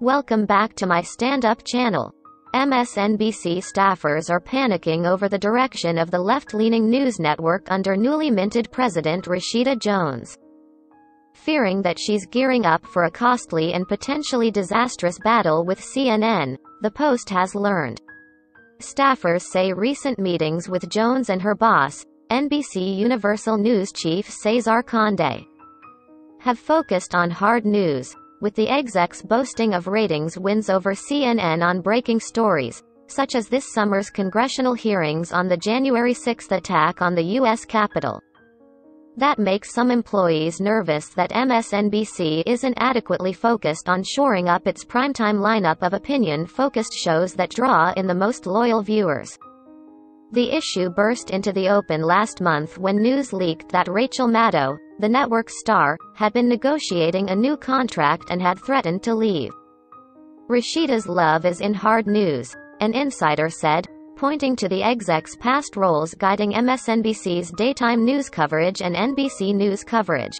Welcome back to my stand-up channel. MSNBC staffers are panicking over the direction of the left-leaning news network under newly minted president Rashida Jones. Fearing that she's gearing up for a costly and potentially disastrous battle with CNN, the Post has learned. Staffers say recent meetings with Jones and her boss, NBC Universal News chief Cesar Conde, have focused on hard news, with the execs boasting of ratings wins over CNN on breaking stories, such as this summer's congressional hearings on the January 6 attack on the U.S. Capitol. That makes some employees nervous that MSNBC isn't adequately focused on shoring up its primetime lineup of opinion-focused shows that draw in the most loyal viewers. The issue burst into the open last month when news leaked that Rachel Maddow, the network's star, had been negotiating a new contract and had threatened to leave. Rashida's love is in hard news, an insider said, pointing to the exec's past roles guiding MSNBC's daytime news coverage and NBC News coverage.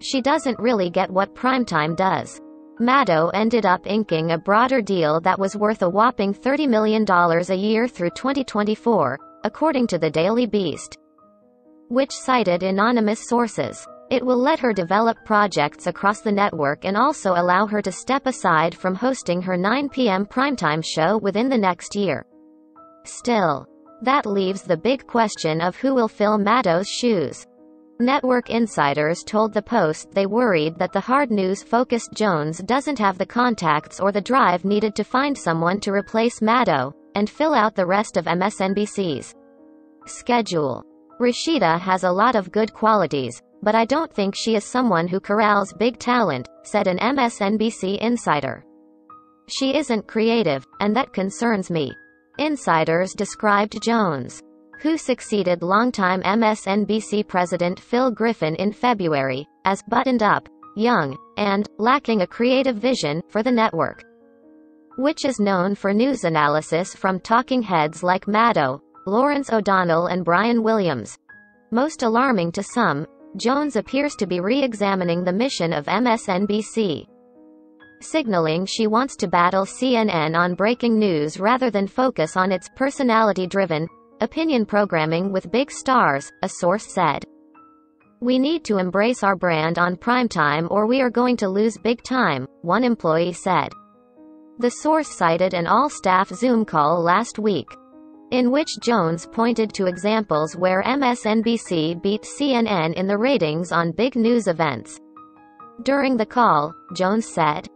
She doesn't really get what primetime does. Maddow ended up inking a broader deal that was worth a whopping $30 million a year through 2024, according to the Daily Beast which cited anonymous sources. It will let her develop projects across the network and also allow her to step aside from hosting her 9 p.m. primetime show within the next year. Still, that leaves the big question of who will fill Maddow's shoes. Network insiders told the Post they worried that the hard news-focused Jones doesn't have the contacts or the drive needed to find someone to replace Maddow, and fill out the rest of MSNBC's schedule. Rashida has a lot of good qualities, but I don't think she is someone who corrals big talent, said an MSNBC insider. She isn't creative, and that concerns me. Insiders described Jones, who succeeded longtime MSNBC president Phil Griffin in February, as buttoned up, young, and lacking a creative vision for the network. Which is known for news analysis from talking heads like Maddow, Lawrence O'Donnell and Brian Williams. Most alarming to some, Jones appears to be re-examining the mission of MSNBC. Signaling she wants to battle CNN on breaking news rather than focus on its personality-driven, opinion programming with big stars, a source said. We need to embrace our brand on primetime or we are going to lose big time, one employee said. The source cited an all-staff Zoom call last week in which Jones pointed to examples where MSNBC beat CNN in the ratings on big news events. During the call, Jones said,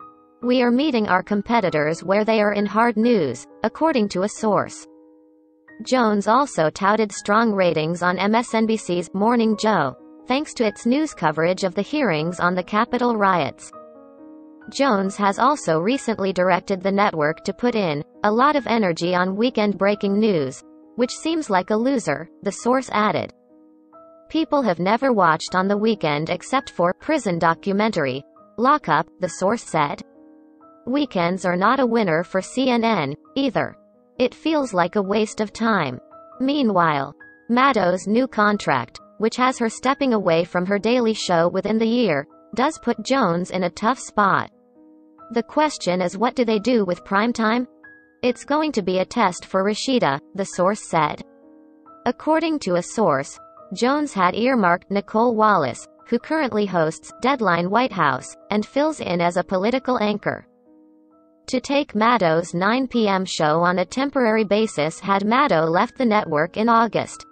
We are meeting our competitors where they are in hard news, according to a source. Jones also touted strong ratings on MSNBC's Morning Joe, thanks to its news coverage of the hearings on the Capitol riots. Jones has also recently directed the network to put in a lot of energy on weekend breaking news, which seems like a loser, the source added. People have never watched on the weekend except for prison documentary, Lockup, the source said. Weekends are not a winner for CNN, either. It feels like a waste of time. Meanwhile, Maddow's new contract, which has her stepping away from her daily show within the year, does put Jones in a tough spot. The question is what do they do with primetime? It's going to be a test for Rashida, the source said. According to a source, Jones had earmarked Nicolle Wallace, who currently hosts Deadline White House, and fills in as a political anchor. To take Maddow's 9 p.m. show on a temporary basis had Maddow left the network in August.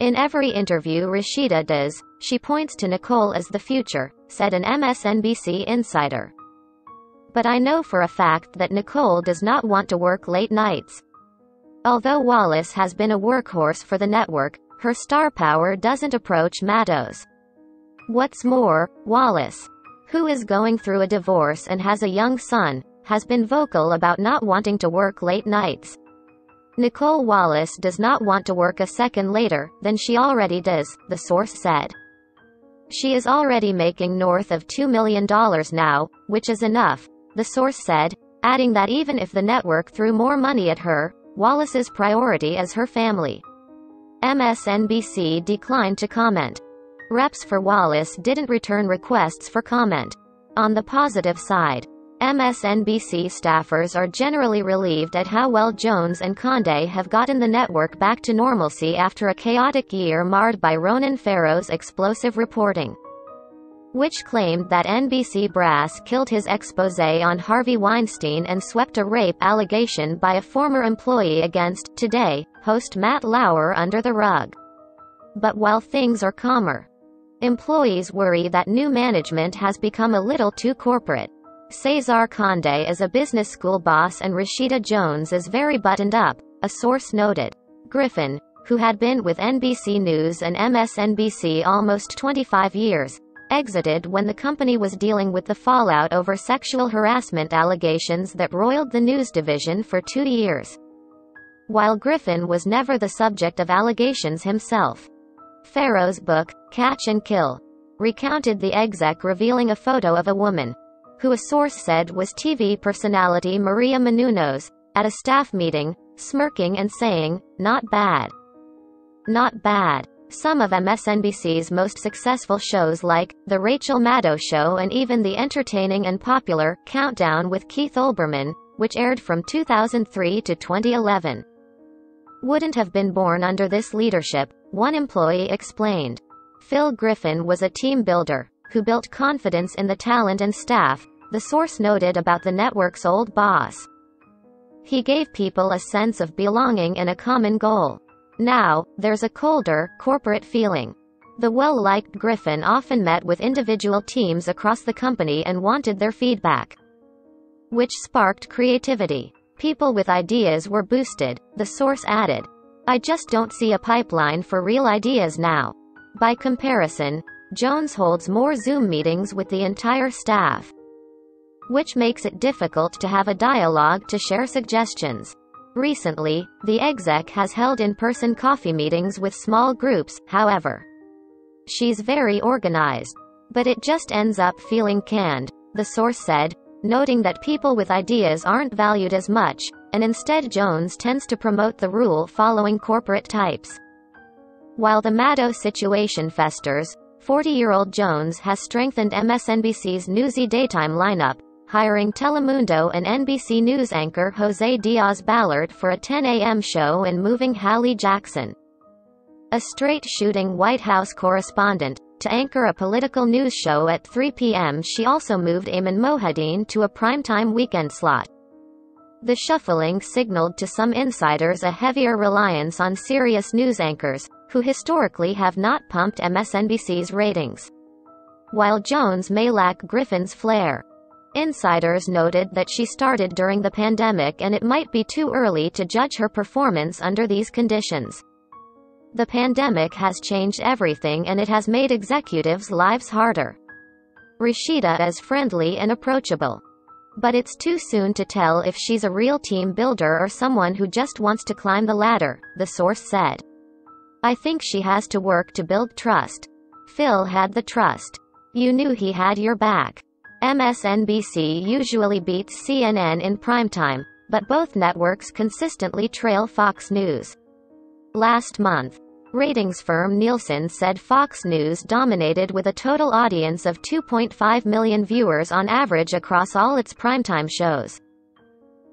In every interview Rashida does, she points to Nicolle as the future, said an MSNBC insider. But I know for a fact that Nicolle does not want to work late nights. Although Wallace has been a workhorse for the network, her star power doesn't approach Maddow's. What's more, Wallace, who is going through a divorce and has a young son, has been vocal about not wanting to work late nights. Nicolle Wallace does not want to work a second later than she already does, the source said. She is already making north of $2 million now, which is enough, the source said, adding that even if the network threw more money at her, Wallace's priority is her family. MSNBC declined to comment. Reps for Wallace didn't return requests for comment. On the positive side, MSNBC staffers are generally relieved at how well Jones and Conde have gotten the network back to normalcy after a chaotic year marred by Ronan Farrow's explosive reporting which claimed that NBC brass killed his expose on Harvey Weinstein and swept a rape allegation by a former employee against Today host Matt Lauer under the rug. But while things are calmer, employees worry that new management has become a little too corporate. Cesar Conde is a business school boss and Rashida Jones is very buttoned up, a source noted. Griffin, who had been with NBC News and MSNBC almost 25 years, exited when the company was dealing with the fallout over sexual harassment allegations that roiled the news division for two years. While Griffin was never the subject of allegations himself. Farrow's book, Catch and Kill, recounted the exec revealing a photo of a woman, who a source said was TV personality Maria Menounos, at a staff meeting, smirking and saying, not bad. Not bad. Some of MSNBC's most successful shows like The Rachel Maddow Show and even the entertaining and popular Countdown with Keith Olbermann, which aired from 2003 to 2011, wouldn't have been born under this leadership, one employee explained. Phil Griffin was a team builder, who built confidence in the talent and staff, the source noted about the network's old boss. He gave people a sense of belonging and a common goal. Now, there's a colder, corporate feeling. The well-liked Griffin often met with individual teams across the company and wanted their feedback. Which sparked creativity. People with ideas were boosted, the source added. I just don't see a pipeline for real ideas now. By comparison, Jones holds more Zoom meetings with the entire staff which makes it difficult to have a dialogue to share suggestions. Recently, the exec has held in-person coffee meetings with small groups, however. She's very organized. But it just ends up feeling canned, the source said, noting that people with ideas aren't valued as much, and instead Jones tends to promote the rule-following corporate types. While the Maddow situation festers, 40-year-old Jones has strengthened MSNBC's newsy daytime lineup, hiring Telemundo and NBC News anchor Jose Diaz-Balart for a 10 a.m. show and moving Hallie Jackson, a straight-shooting White House correspondent, to anchor a political news show at 3 p.m. She also moved Ayman Mohyeldin to a primetime weekend slot. The shuffling signaled to some insiders a heavier reliance on serious news anchors, who historically have not pumped MSNBC's ratings. While Jones may lack Griffin's flair, Insiders noted that she started during the pandemic and it might be too early to judge her performance under these conditions. The pandemic has changed everything and it has made executives' lives harder. Rashida is friendly and approachable. But it's too soon to tell if she's a real team builder or someone who just wants to climb the ladder, the source said. I think she has to work to build trust. Phil had the trust. You knew he had your back. MSNBC usually beats CNN in primetime, but both networks consistently trail Fox News. Last month, ratings firm Nielsen said Fox News dominated with a total audience of 2.5 million viewers on average across all its primetime shows.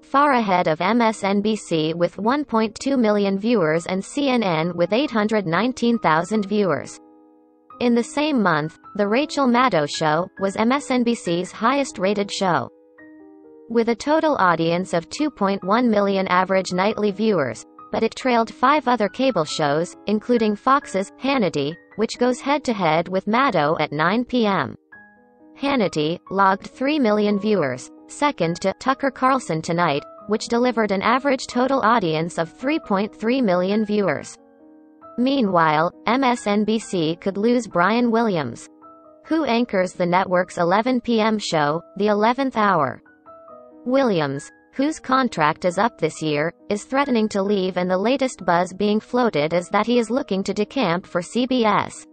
Far ahead of MSNBC with 1.2 million viewers and CNN with 819,000 viewers. In the same month, The Rachel Maddow Show was MSNBC's highest-rated show. With a total audience of 2.1 million average nightly viewers, but it trailed five other cable shows, including Fox's Hannity, which goes head-to-head -head with Maddow at 9 p.m. Hannity logged 3 million viewers, second to Tucker Carlson Tonight, which delivered an average total audience of 3.3 million viewers. Meanwhile, MSNBC could lose Brian Williams, who anchors the network's 11 p.m. show, The 11th Hour. Williams, whose contract is up this year, is threatening to leave and the latest buzz being floated is that he is looking to decamp for CBS.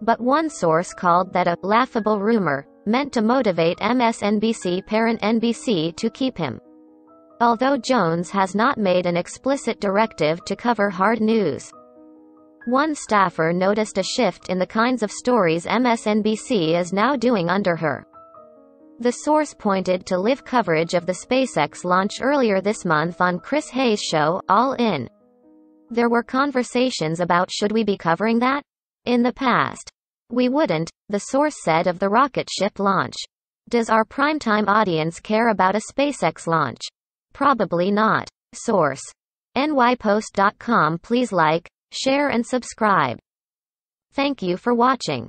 But one source called that a laughable rumor, meant to motivate MSNBC parent NBC to keep him. Although Jones has not made an explicit directive to cover hard news. One staffer noticed a shift in the kinds of stories MSNBC is now doing under her. The source pointed to live coverage of the SpaceX launch earlier this month on Chris Hayes' show, All In. There were conversations about should we be covering that? In the past. We wouldn't, the source said of the rocket ship launch. Does our primetime audience care about a SpaceX launch? Probably not. Source. nypost.com Please like, share and subscribe. Thank you for watching.